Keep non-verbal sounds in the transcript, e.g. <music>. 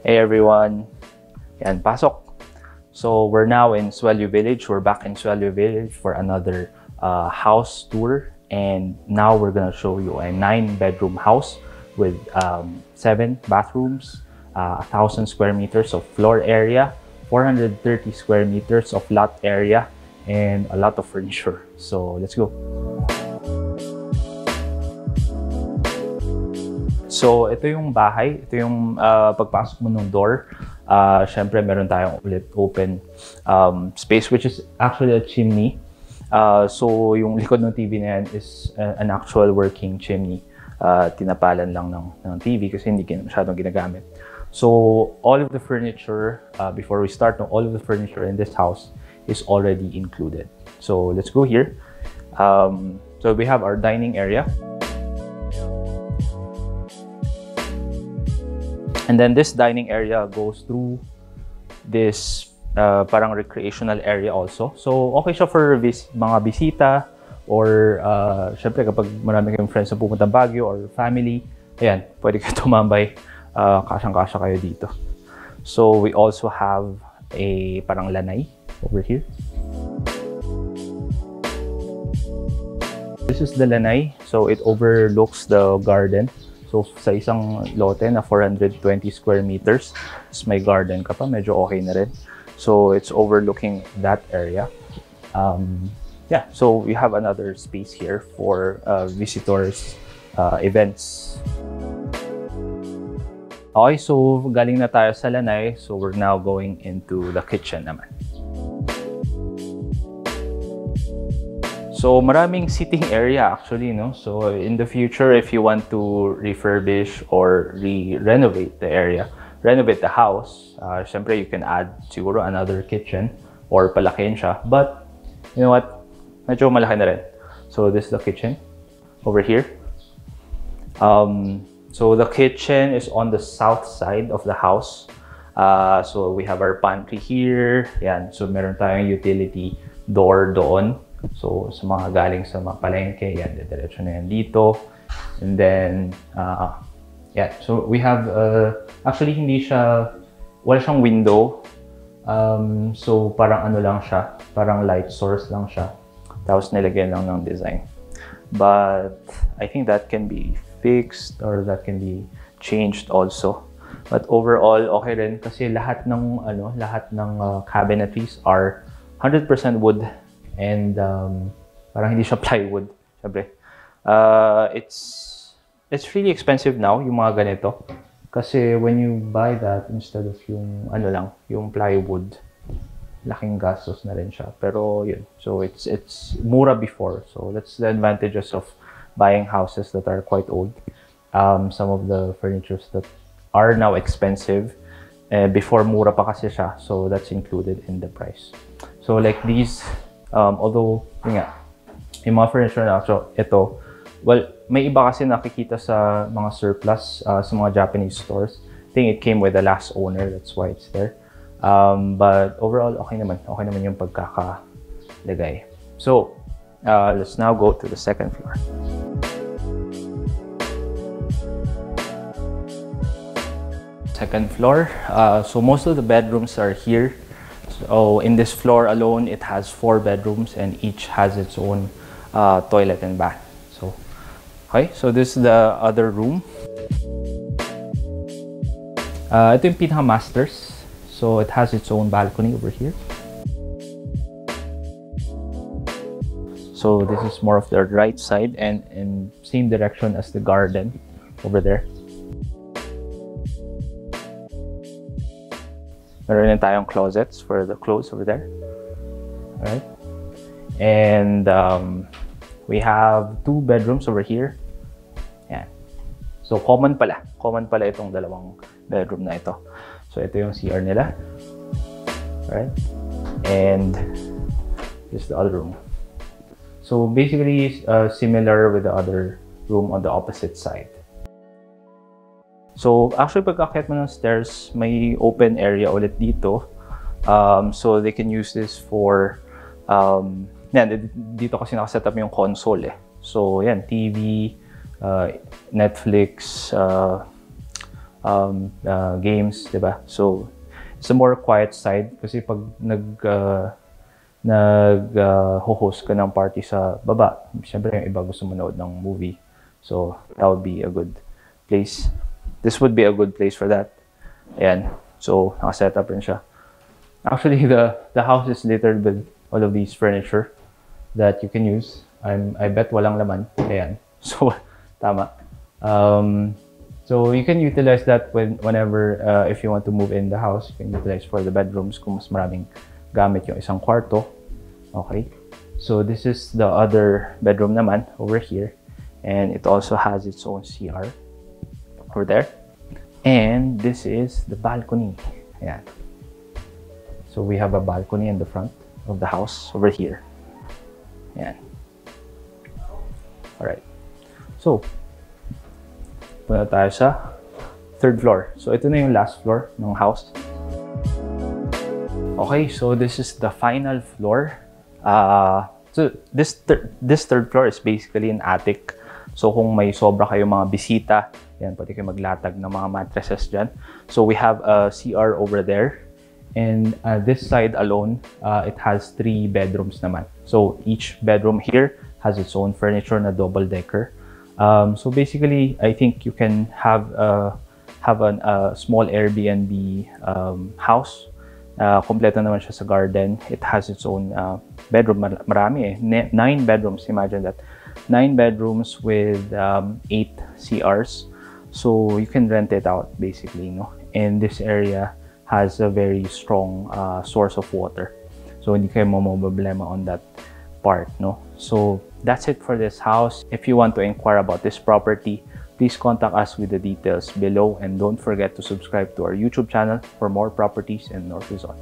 Hey everyone. Yan, pasok. So we're now in Suelio Village. We're back in Suelio Village for another uh, house tour. And now we're gonna show you a nine bedroom house with um, seven bathrooms, uh, a thousand square meters of floor area, 430 square meters of lot area, and a lot of furniture. So let's go. So, ito yung bahay. Ito yung uh, pagpasok mo ng door. Uh, Siyempre, meron tayong ulit open um, space, which is actually a chimney. Uh, so, yung likod ng TV na yan is uh, an actual working chimney. Uh, tinapalan lang ng, ng TV kasi hindi masyadong ginagamit. So, all of the furniture, uh, before we start, no, all of the furniture in this house is already included. So, let's go here. Um, so, we have our dining area. And then this dining area goes through this uh, parang recreational area also. So, okay siya for vis mga bisita or uh, syempre kapag marami kayong friends na pumunta Baguio or family, ayan, pwede kayo <laughs> tumambay. Uh, kasyang-kasya kayo dito. So, we also have a parang lanay over here. This is the lanay. So, it overlooks the garden. So, sa isang lote na 420 square meters, may garden ka pa, medyo okay na rin. So, it's overlooking that area. Um, yeah, so we have another space here for uh, visitors, uh, events. Okay, so galing na tayo sa lanay. So, we're now going into the kitchen naman. So maraming sitting area actually, no? So in the future, if you want to refurbish or re-renovate the area, renovate the house, uh, syempre you can add siguro another kitchen or palakihin siya. But you know what? Medyo malaki na rin. So this is the kitchen over here. Um, so the kitchen is on the south side of the house. Uh, so we have our pantry here. Yan. So meron tayong utility door doon. So, sa mga galing sa mga palengke, yan, diretso na yan dito. And then, uh, yeah, so we have, uh, actually hindi siya, wala siyang window. Um, so, parang ano lang siya, parang light source lang siya. Tapos nilagyan lang ng design. But, I think that can be fixed or that can be changed also. But overall, okay rin kasi lahat ng ano, lahat ng uh, cabinetries are 100% wood and um, parang hindi siya <laughs> plywood, syempre. Uh, it's it's really expensive now yung mga ganito. Kasi when you buy that instead of yung ano lang, yung plywood, laking gastos na rin siya. Pero yun. So it's it's mura before. So that's the advantages of buying houses that are quite old. Um, some of the furnitures that are now expensive uh, before mura pa kasi siya. So that's included in the price. So like these Um, although, yun nga, yung mga furniture na so ito, well, may iba kasi nakikita sa mga surplus uh, sa mga Japanese stores. I think it came with the last owner, that's why it's there. Um, but overall, okay naman. Okay naman yung pagkakalagay. So, uh, let's now go to the second floor. Second floor. Uh, so most of the bedrooms are here. So in this floor alone, it has four bedrooms and each has its own uh, toilet and bath. So, okay, so this is the other room. Uh, ito yung pinaka-masters. So it has its own balcony over here. So this is more of the right side and in same direction as the garden over there. Meron din tayong closets for the clothes over there. Alright. And um, we have two bedrooms over here. Yan. So, common pala. Common pala itong dalawang bedroom na ito. So, ito yung CR nila. Alright. And this is the other room. So, basically, uh, similar with the other room on the opposite side. So, actually, pag akit mo ng stairs, may open area ulit dito. Um, so, they can use this for, um, yan, dito kasi nakaset up yung console eh. So, yan, TV, uh, Netflix, uh, um, uh, games, di ba? So, it's a more quiet side kasi pag nag uh, nag uh, host ka ng party sa baba, syempre yung iba gusto manood ng movie. So, that would be a good place. This would be a good place for that. Ayan. So, naka-set up rin siya. Actually, <laughs> the the house is littered with all of these furniture that you can use. I'm, I bet walang laman. Ayan. <laughs> So, tama. Um, so, you can utilize that when, whenever, uh, if you want to move in the house, you can utilize for the bedrooms kung mas maraming gamit yung isang kwarto. Okay. So, this is the other bedroom naman over here. And it also has its own CR over there. And this is the balcony. Ayan. So, we have a balcony in the front of the house over here. Ayan. Alright. So, punta tayo sa third floor. So, ito na yung last floor ng house. Okay, so this is the final floor. Uh, so, this, thir this third floor is basically an attic. So, kung may sobra kayo mga bisita, yan, pwede kayo maglatag ng mga mattresses dyan. So, we have a CR over there. And uh, this side alone, uh, it has three bedrooms naman. So, each bedroom here has its own furniture na double decker. Um, so basically, I think you can have a, have an, a small Airbnb um, house. Uh, kompleto naman siya sa garden. It has its own uh, bedroom. Marami eh. Nine bedrooms. Imagine that. Nine bedrooms with um, eight CRs. So you can rent it out basically. No? And this area has a very strong uh, source of water. So hindi kayo problema on that part. No? So that's it for this house. If you want to inquire about this property, please contact us with the details below and don't forget to subscribe to our YouTube channel for more properties in North Luzon.